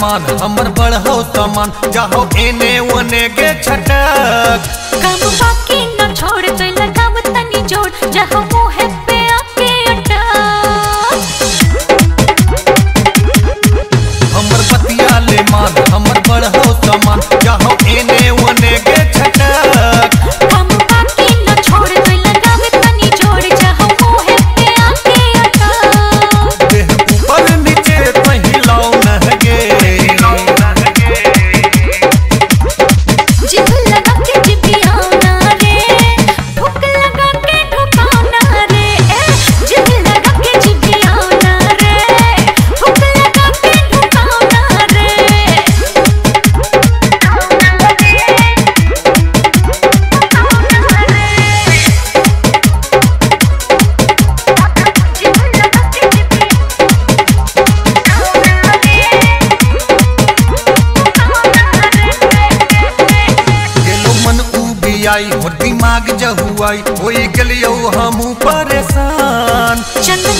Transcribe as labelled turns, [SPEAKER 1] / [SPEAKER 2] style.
[SPEAKER 1] मान हमर बढ़ो तमन जाओ एने ओने के छटक। जाई और दिमाग जहुआई हो गलियो हमू परेशान।
[SPEAKER 2] चंदन